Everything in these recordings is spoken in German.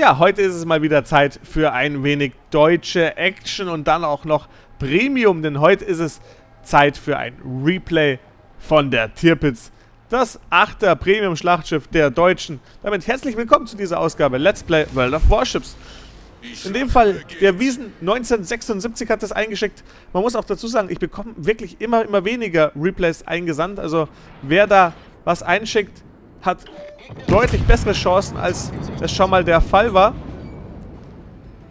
Ja, heute ist es mal wieder Zeit für ein wenig deutsche Action und dann auch noch Premium, denn heute ist es Zeit für ein Replay von der Tirpitz, das achte Premium-Schlachtschiff der Deutschen. Damit herzlich willkommen zu dieser Ausgabe Let's Play World of Warships. In dem Fall, der Wiesen 1976 hat das eingeschickt. Man muss auch dazu sagen, ich bekomme wirklich immer, immer weniger Replays eingesandt. Also wer da was einschickt, hat deutlich bessere Chancen, als es schon mal der Fall war.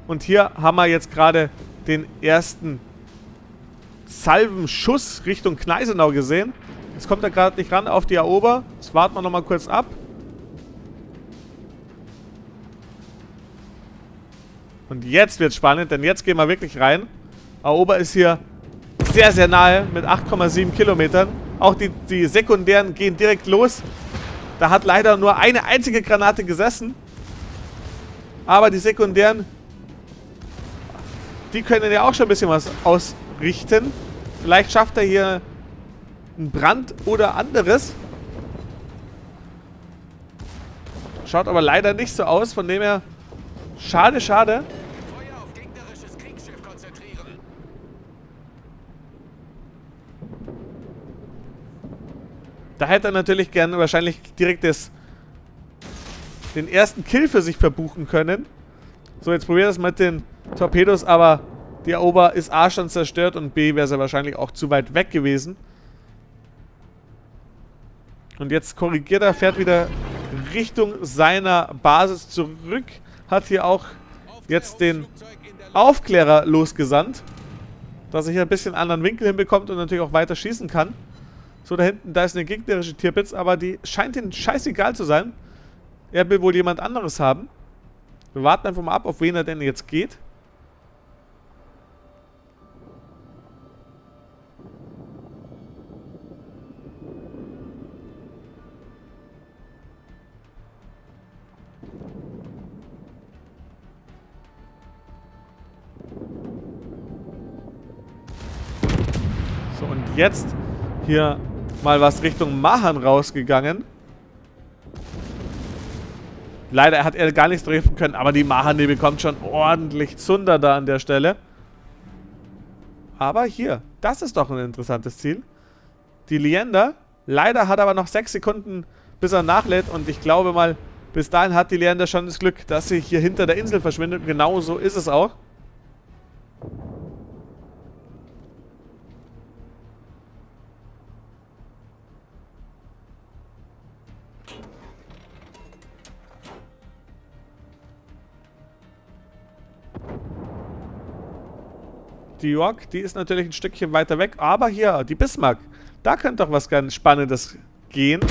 Und hier haben wir jetzt gerade den ersten Salvenschuss Richtung Kneisenau gesehen. Jetzt kommt er gerade nicht ran auf die Erober. Jetzt warten wir nochmal kurz ab. Und jetzt wird spannend, denn jetzt gehen wir wirklich rein. Aoba ist hier sehr, sehr nahe mit 8,7 Kilometern. Auch die, die sekundären gehen direkt los. Da hat leider nur eine einzige Granate gesessen. Aber die sekundären, die können ja auch schon ein bisschen was ausrichten. Vielleicht schafft er hier einen Brand oder anderes. Schaut aber leider nicht so aus, von dem her schade, schade. Da hätte er natürlich gerne wahrscheinlich direkt das, den ersten Kill für sich verbuchen können. So, jetzt probiert es mit den Torpedos, aber die Erober ist A schon zerstört und B wäre sie wahrscheinlich auch zu weit weg gewesen. Und jetzt korrigiert er, fährt wieder Richtung seiner Basis zurück. Hat hier auch jetzt den Aufklärer losgesandt. Dass er hier ein bisschen anderen Winkel hinbekommt und natürlich auch weiter schießen kann. So, da hinten, da ist eine gegnerische Tierpitz, aber die scheint ihm scheißegal zu sein. Er will wohl jemand anderes haben. Wir warten einfach mal ab, auf wen er denn jetzt geht. So, und jetzt hier mal was Richtung Mahan rausgegangen. Leider hat er gar nichts treffen können, aber die Mahan, die bekommt schon ordentlich Zunder da an der Stelle. Aber hier, das ist doch ein interessantes Ziel. Die Leander, leider hat aber noch 6 Sekunden, bis er nachlädt. Und ich glaube mal, bis dahin hat die Leander schon das Glück, dass sie hier hinter der Insel verschwindet. Genau so ist es auch. Die York, die ist natürlich ein Stückchen weiter weg. Aber hier, die Bismarck. Da könnte doch was ganz Spannendes gehen.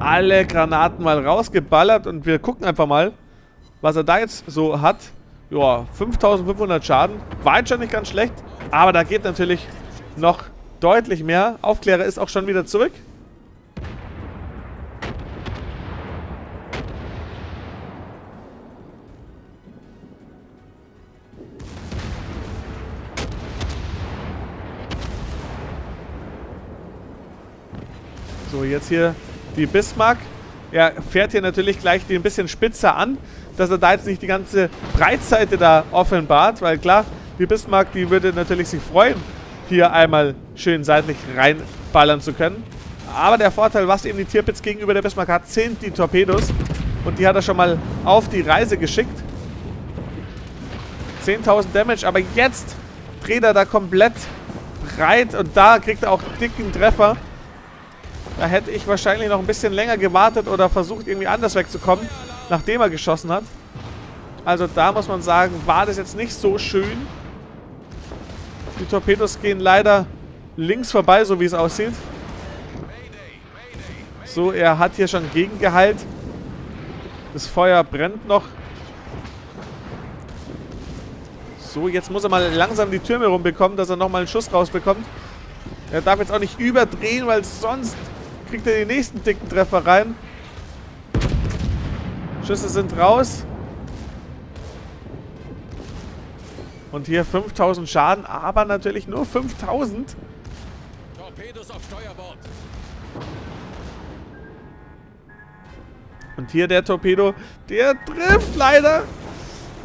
Alle Granaten mal rausgeballert und wir gucken einfach mal, was er da jetzt so hat. Ja, 5500 Schaden. War jetzt schon nicht ganz schlecht. Aber da geht natürlich noch deutlich mehr. Aufklärer ist auch schon wieder zurück. Jetzt hier die Bismarck. Er fährt hier natürlich gleich die ein bisschen spitzer an, dass er da jetzt nicht die ganze Breitseite da offenbart, weil klar, die Bismarck, die würde natürlich sich freuen, hier einmal schön seitlich reinballern zu können. Aber der Vorteil, was eben die Tierpitz gegenüber der Bismarck hat, sind die Torpedos. Und die hat er schon mal auf die Reise geschickt. 10.000 Damage, aber jetzt dreht er da komplett breit und da kriegt er auch dicken Treffer. Da hätte ich wahrscheinlich noch ein bisschen länger gewartet oder versucht irgendwie anders wegzukommen, nachdem er geschossen hat. Also da muss man sagen, war das jetzt nicht so schön. Die Torpedos gehen leider links vorbei, so wie es aussieht. So, er hat hier schon gegengeheilt. Das Feuer brennt noch. So, jetzt muss er mal langsam die Türme rumbekommen, dass er nochmal einen Schuss rausbekommt. Er darf jetzt auch nicht überdrehen, weil sonst kriegt er die nächsten dicken Treffer rein. Schüsse sind raus. Und hier 5000 Schaden, aber natürlich nur 5000. Torpedos auf Steuerbord. Und hier der Torpedo, der trifft leider.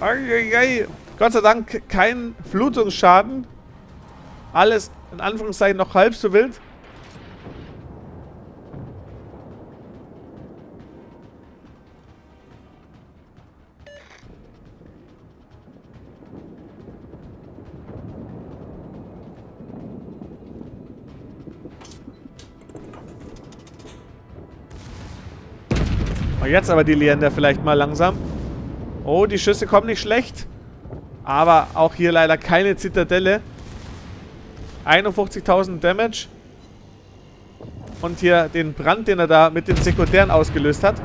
Eieiei. Gott sei Dank kein Flutungsschaden. Alles in Anführungszeichen noch halb so wild. Jetzt aber die Leander vielleicht mal langsam. Oh, die Schüsse kommen nicht schlecht. Aber auch hier leider keine Zitadelle. 51.000 Damage. Und hier den Brand, den er da mit den Sekundären ausgelöst hat.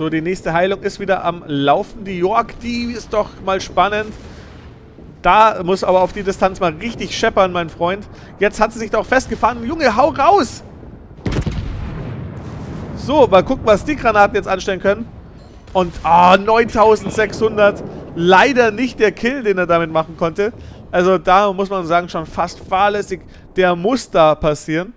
So, die nächste Heilung ist wieder am Laufen. Die York, die ist doch mal spannend. Da muss aber auf die Distanz mal richtig scheppern, mein Freund. Jetzt hat sie sich doch festgefahren. Junge, hau raus! So, mal gucken, was die Granaten jetzt anstellen können. Und, ah, oh, 9600. Leider nicht der Kill, den er damit machen konnte. Also da muss man sagen, schon fast fahrlässig. Der muss da passieren.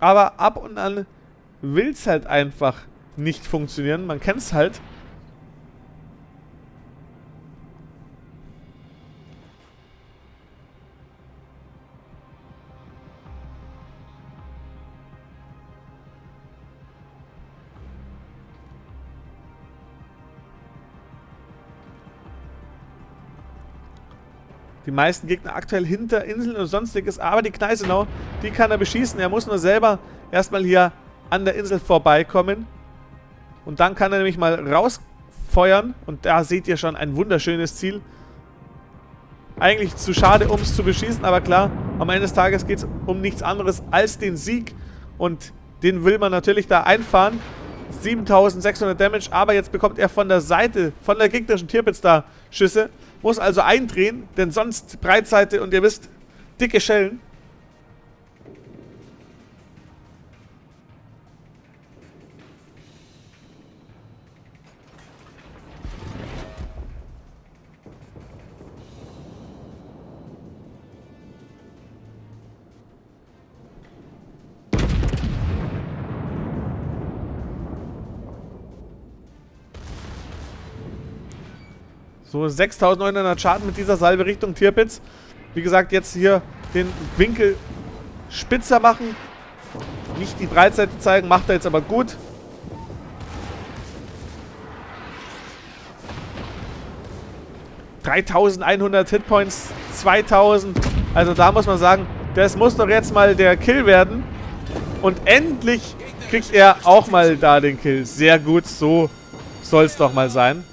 Aber ab und an will es halt einfach nicht funktionieren. Man kennt es halt. Die meisten Gegner aktuell hinter Inseln und sonstiges. Aber die Kneisenau, die kann er beschießen. Er muss nur selber erstmal hier an der Insel vorbeikommen. Und dann kann er nämlich mal rausfeuern. Und da seht ihr schon ein wunderschönes Ziel. Eigentlich zu schade, um es zu beschießen. Aber klar, am Ende des Tages geht es um nichts anderes als den Sieg. Und den will man natürlich da einfahren. 7600 Damage. Aber jetzt bekommt er von der Seite, von der gegnerischen Tierpitz da Schüsse. Muss also eindrehen, denn sonst Breitseite und ihr wisst, dicke Schellen. So, 6900 Schaden mit dieser Salve Richtung Tierpitz. Wie gesagt, jetzt hier den Winkel spitzer machen. Nicht die Breitseite zeigen, macht er jetzt aber gut. ...3100 Hitpoints, 2000. Also da muss man sagen, das muss doch jetzt mal der Kill werden. Und endlich kriegt er auch mal da den Kill. Sehr gut, so soll es doch mal sein.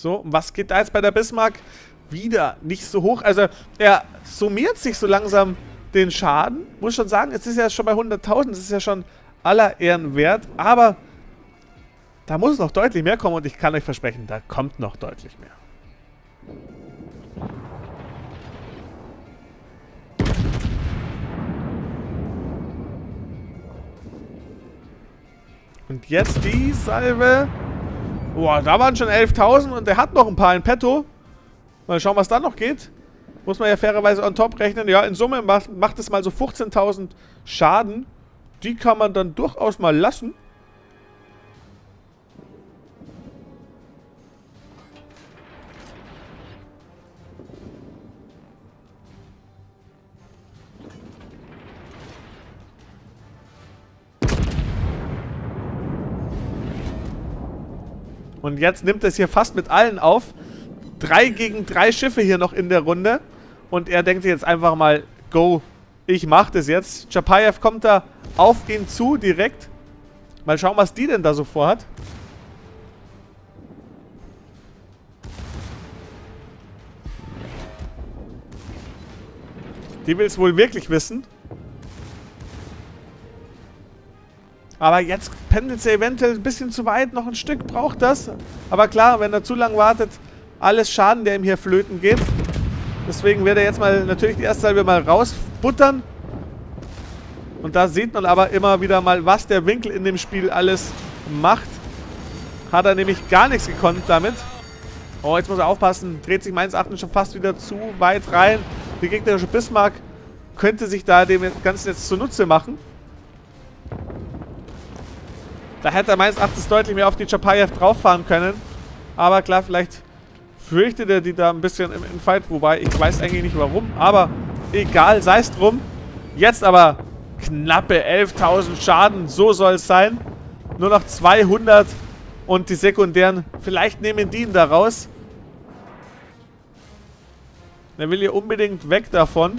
So, was geht da jetzt bei der Bismarck? Wieder nicht so hoch. Also, er summiert sich so langsam den Schaden. Muss schon sagen, es ist ja schon bei 100.000. Das ist ja schon aller Ehren wert. Aber da muss noch deutlich mehr kommen. Und ich kann euch versprechen, da kommt noch deutlich mehr. Und jetzt die Salve. Boah, da waren schon 11.000 und der hat noch ein paar in petto. Mal schauen, was da noch geht. Muss man ja fairerweise on top rechnen. Ja, in Summe macht, es mal so 15.000 Schaden. Die kann man dann durchaus mal lassen. Und jetzt nimmt es hier fast mit allen auf. Drei gegen drei Schiffe hier noch in der Runde. Und er denkt jetzt einfach mal, go ich mache das jetzt. Chapayev kommt da auf ihn zu direkt. Mal schauen, was die denn da so vorhat. Die will es wohl wirklich wissen. Aber jetzt pendelt sie eventuell ein bisschen zu weit. Noch ein Stück braucht das. Aber klar, wenn er zu lang wartet, alles Schaden, der ihm hier flöten geht. Deswegen wird er jetzt mal natürlich die erste Salve mal rausbuttern. Und da sieht man aber immer wieder mal, was der Winkel in dem Spiel alles macht. Hat er nämlich gar nichts gekonnt damit. Oh, jetzt muss er aufpassen. Dreht sich meines Erachtens schon fast wieder zu weit rein. Die gegnerische Bismarck könnte sich da dem Ganzen jetzt zunutze machen. Da hätte er meines Erachtens deutlich mehr auf die Chapayev drauffahren können. Aber klar, vielleicht fürchtet er die da ein bisschen im Infight. Wobei, ich weiß eigentlich nicht warum. Aber egal, sei es drum. Jetzt aber knappe 11.000 Schaden. So soll es sein. Nur noch 200 und die sekundären. Vielleicht nehmen die ihn da raus. Er will hier unbedingt weg davon.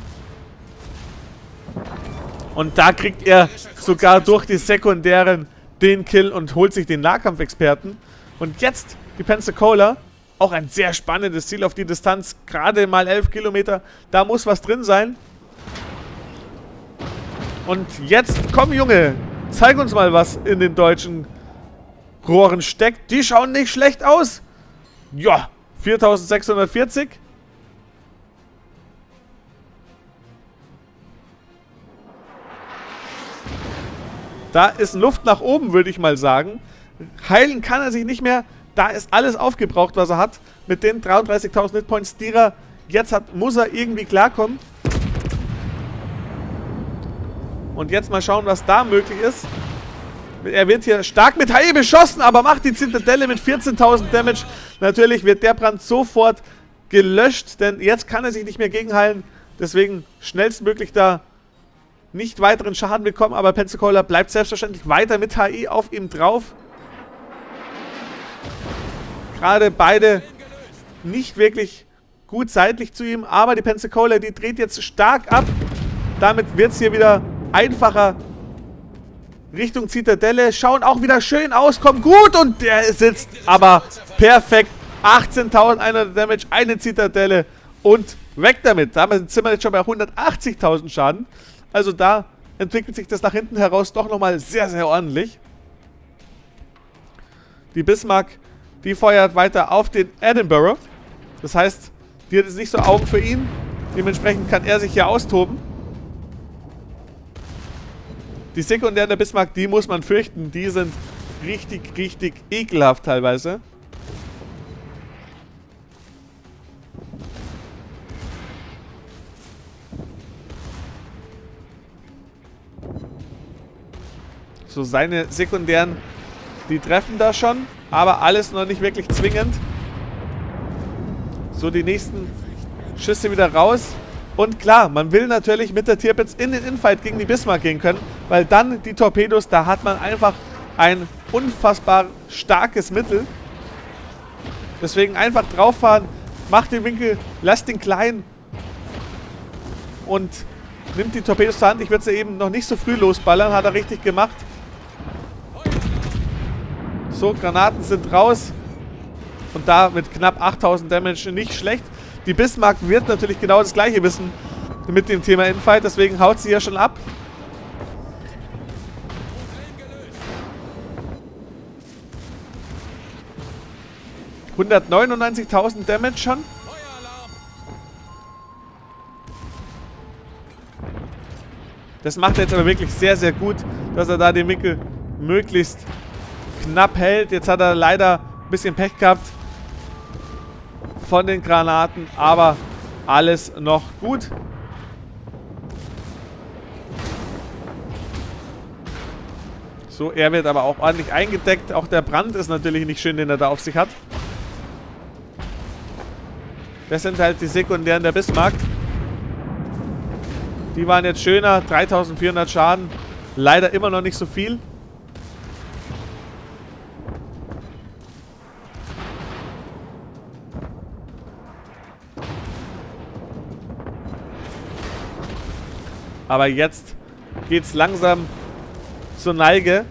Und da kriegt er sogar durch die sekundären den Kill und holt sich den Nahkampfexperten. Und jetzt die Pensacola. Auch ein sehr spannendes Ziel auf die Distanz. Gerade mal 11 Kilometer. Da muss was drin sein. Und jetzt, komm Junge, zeig uns mal, was in den deutschen Rohren steckt. Die schauen nicht schlecht aus. Ja, 4640. Da ist Luft nach oben, würde ich mal sagen. Heilen kann er sich nicht mehr. Da ist alles aufgebraucht, was er hat. Mit den 33.000 Hitpoints, die er jetzt hat, muss er irgendwie klarkommen. Und jetzt mal schauen, was da möglich ist. Er wird hier stark mit HE beschossen, aber macht die Zitadelle mit 14.000 Damage. Natürlich wird der Brand sofort gelöscht, denn jetzt kann er sich nicht mehr gegenheilen. Deswegen schnellstmöglich da nicht weiteren Schaden bekommen, aber Pensacola bleibt selbstverständlich weiter mit HI auf ihm drauf. Gerade beide nicht wirklich gut seitlich zu ihm, aber die Pensacola, die dreht jetzt stark ab. Damit wird es hier wieder einfacher Richtung Zitadelle. Schauen auch wieder schön aus, kommt gut und der sitzt aber perfekt. 18.100 Damage, eine Zitadelle und weg damit. Damit sind wir jetzt schon bei 180.000 Schaden. Also da entwickelt sich das nach hinten heraus doch nochmal sehr, sehr ordentlich. Die Bismarck, die feuert weiter auf den Edinburgh. Das heißt, die hat jetzt nicht so Augen für ihn. Dementsprechend kann er sich hier austoben. Die sekundären der Bismarck, die muss man fürchten. Die sind richtig, richtig ekelhaft teilweise. So, seine sekundären, die treffen da schon, aber alles noch nicht wirklich zwingend. So, die nächsten Schüsse wieder raus. Und klar, man will natürlich mit der Tierpitz in den Infight gegen die Bismarck gehen können, weil dann die Torpedos, da hat man einfach ein unfassbar starkes Mittel. Deswegen einfach drauffahren, macht den Winkel, lasst den klein und nimmt die Torpedos zur Hand. Ich würde sie eben noch nicht so früh losballern, hat er richtig gemacht. So, Granaten sind raus. Und da mit knapp 8000 Damage nicht schlecht. Die Bismarck wird natürlich genau das gleiche wissen mit dem Thema Infight. Deswegen haut sie ja schon ab. ...199.000 Damage schon. Das macht er jetzt aber wirklich sehr, sehr gut, dass er da den Winkel möglichst knapp hält. Jetzt hat er leider ein bisschen Pech gehabt von den Granaten, aber alles noch gut. So, er wird aber auch ordentlich eingedeckt. Auch der Brand ist natürlich nicht schön, den er da auf sich hat. Das sind halt die sekundären der Bismarck. Die waren jetzt schöner. 3400 Schaden. Leider immer noch nicht so viel. Aber jetzt geht es langsam zur Neige.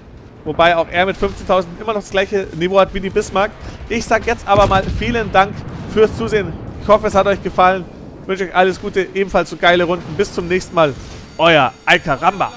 Wobei auch er mit 15.000 immer noch das gleiche Niveau hat wie die Bismarck. Ich sage jetzt aber mal vielen Dank fürs Zusehen. Ich hoffe, es hat euch gefallen. Ich wünsche euch alles Gute, ebenfalls so geile Runden. Bis zum nächsten Mal. Euer Alcaramba.